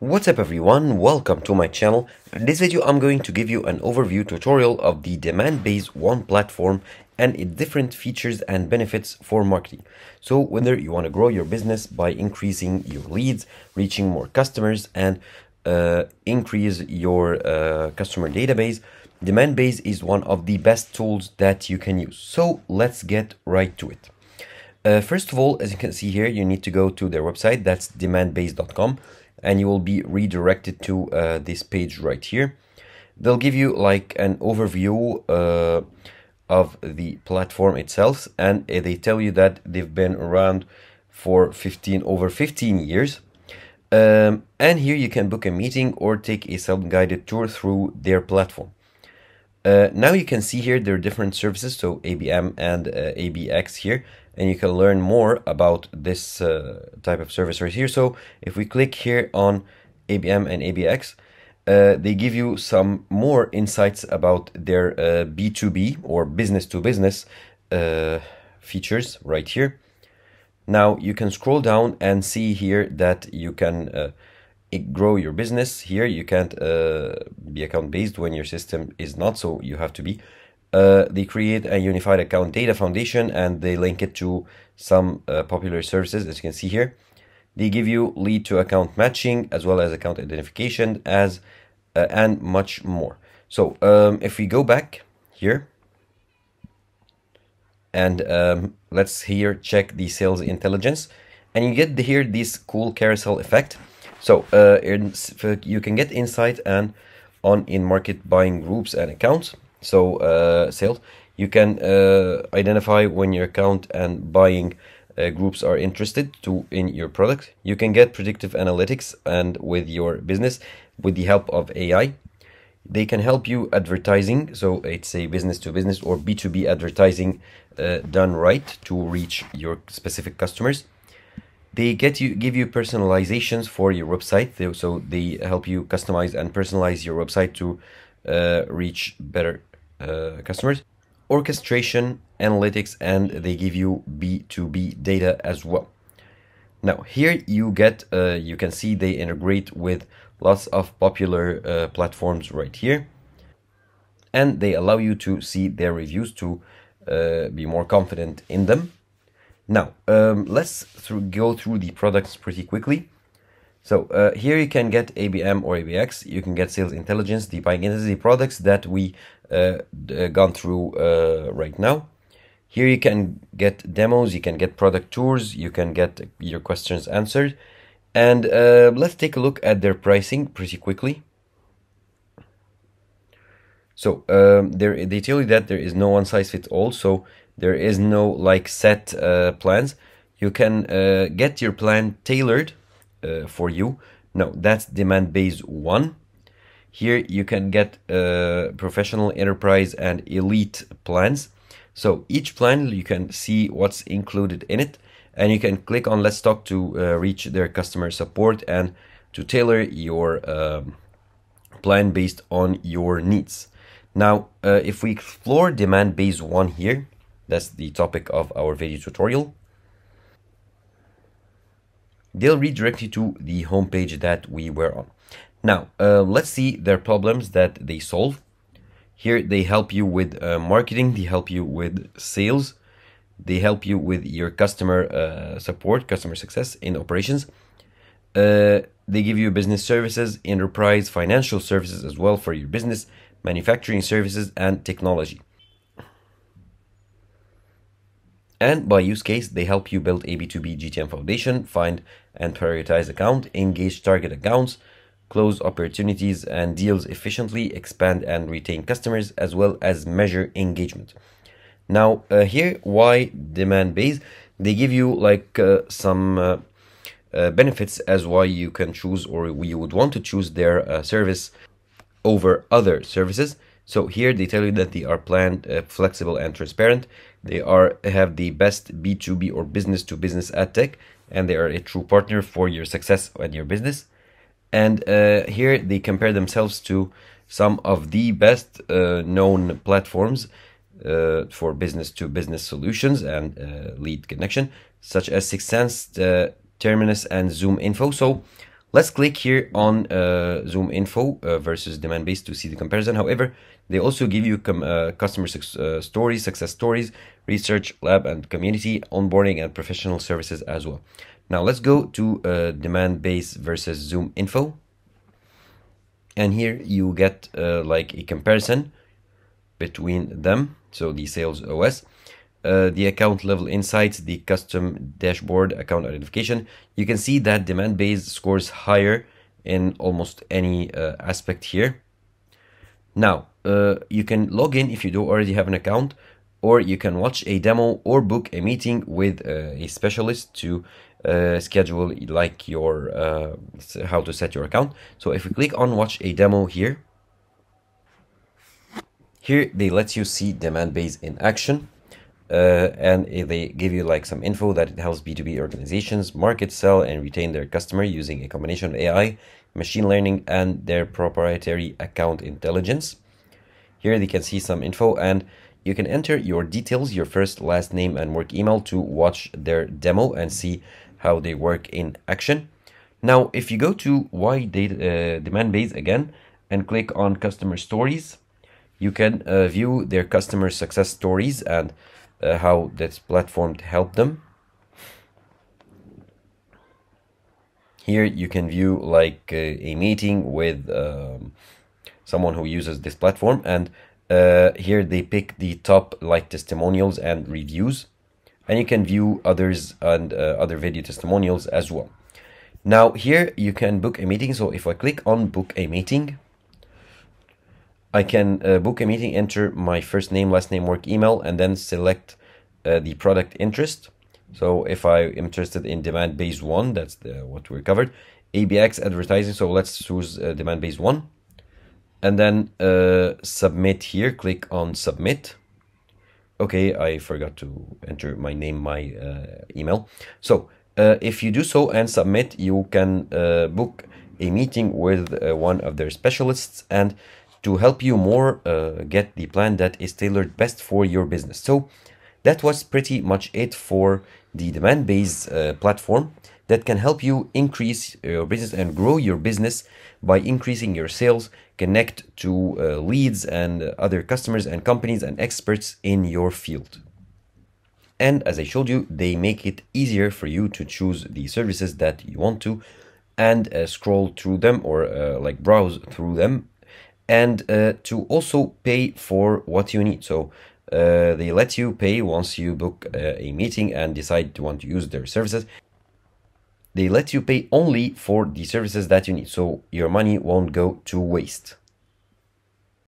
What's up everyone, welcome to my channel. In this video I'm going to give you an overview tutorial of the Demandbase One platform and its different features and benefits for marketing. So whether you want to grow your business by increasing your leads, reaching more customers and uh, increase your uh, customer database, Demandbase is one of the best tools that you can use. So let's get right to it. Uh, first of all, as you can see here, you need to go to their website, that's demandbase.com and you will be redirected to uh, this page right here. They'll give you like an overview uh, of the platform itself and uh, they tell you that they've been around for 15 over 15 years. Um, and here you can book a meeting or take a self-guided tour through their platform. Uh, now you can see here there are different services, so ABM and uh, ABX here, and you can learn more about this uh, type of service right here. So if we click here on ABM and ABX, uh, they give you some more insights about their B2B uh, or business to business uh, features right here. Now you can scroll down and see here that you can grow your business here you can't uh, be account based when your system is not so you have to be uh, they create a unified account data foundation and they link it to some uh, popular services as you can see here. They give you lead to account matching as well as account identification as uh, and much more. So um, if we go back here and um, let's here check the sales intelligence. And you get here this cool carousel effect. So uh, in, you can get insight and on in-market buying groups and accounts. So uh, sales, you can uh, identify when your account and buying uh, groups are interested to in your product. You can get predictive analytics and with your business with the help of AI. They can help you advertising, so it's a business to business or B2B advertising uh, done right to reach your specific customers they get you give you personalizations for your website so they help you customize and personalize your website to uh, reach better customers. Orchestration analytics and they give you b2b data as well. Now here you get uh, you can see they integrate with lots of popular uh, platforms right here. And they allow you to see their reviews to uh, be more confident in them. Now, um, let's go through the products pretty quickly. So uh, here you can get ABM or ABX, you can get sales intelligence, the buying the products that we uh, uh, gone through uh, right now. Here you can get demos, you can get product tours, you can get your questions answered. And uh, let's take a look at their pricing pretty quickly. So um, they tell you that there is no one size fits all. So there is no like set uh, plans. You can uh, get your plan tailored uh, for you. No, that's Demandbase one. Here you can get uh, professional, enterprise, and elite plans. So each plan you can see what's included in it, and you can click on Let's Talk to uh, reach their customer support and to tailor your um, plan based on your needs. Now, uh, if we explore Demandbase one here, that's the topic of our video tutorial. They'll redirect you to the homepage that we were on. Now, uh, let's see their problems that they solve. Here, they help you with uh, marketing, they help you with sales, they help you with your customer uh, support, customer success in operations. Uh, they give you business services, enterprise, financial services as well for your business, manufacturing services, and technology. And by use case, they help you build a B2B GTM foundation, find and prioritize account, engage target accounts, close opportunities and deals efficiently, expand and retain customers, as well as measure engagement. Now, uh, here, why demand Demandbase? They give you like uh, some uh, uh benefits as why you can choose or you would want to choose their uh, service over other services. So here they tell you that they are planned, uh, flexible, and transparent. They are have the best B2B or business to business ad tech, and they are a true partner for your success and your business. And uh, here they compare themselves to some of the best uh, known platforms uh, for business to business solutions and uh, lead connection, such as 6sense, uh, Terminus, and ZoomInfo. So Let's click here on uh, ZoomInfo uh, versus Demandbase to see the comparison. However, they also give you uh, customer uh, stories, success stories, research, lab and community, onboarding and professional services as well. Now let's go to uh, Demandbase versus ZoomInfo. And here you get uh, like a comparison between them. So the sales OS uh, the account level insights, the custom dashboard, account identification, you can see that Demandbase scores higher in almost any uh, aspect here. Now, uh, you can log in if you do already have an account, or you can watch a demo or book a meeting with uh, a specialist to uh, schedule like your how to set your account. So if we click on watch a demo here, here they let you see Demandbase in action uh, and they give you like some info that it helps B2B organizations market, sell, and retain their customer using a combination of AI, machine learning, and their proprietary account intelligence. Here they can see some info and you can enter your details, your first, last name, and work email to watch their demo and see how they work in action. Now, if you go to why data, uh, Demandbase again and click on customer stories, you can uh, view their customer success stories and uh, how this platform helped them. Here you can view like uh, a meeting with um, someone who uses this platform and uh, here they pick the top like testimonials and reviews and you can view others and uh, other video testimonials as well. Now here you can book a meeting. So if I click on book a meeting, I can uh, book a meeting, enter my first name, last name, work email, and then select uh, the product interest. So if I'm interested in Demandbase one, that's the, what we covered. ABX advertising. So let's choose uh, Demandbase one. And then uh, submit here, click on submit. Okay, I forgot to enter my name, my uh, email. So uh, if you do so and submit, you can book a meeting with one of their specialists and to help you more uh, get the plan that is tailored best for your business. So that was pretty much it for the Demandbase uh, platform that can help you increase your business and grow your business by increasing your sales, connect to uh, leads and other customers and companies and experts in your field. And as I showed you, they make it easier for you to choose the services that you want to and uh, scroll through them or uh, like browse through them and uh, to also pay for what you need. So uh, they let you pay once you book uh, a meeting and decide to want to use their services. They let you pay only for the services that you need, so your money won't go to waste.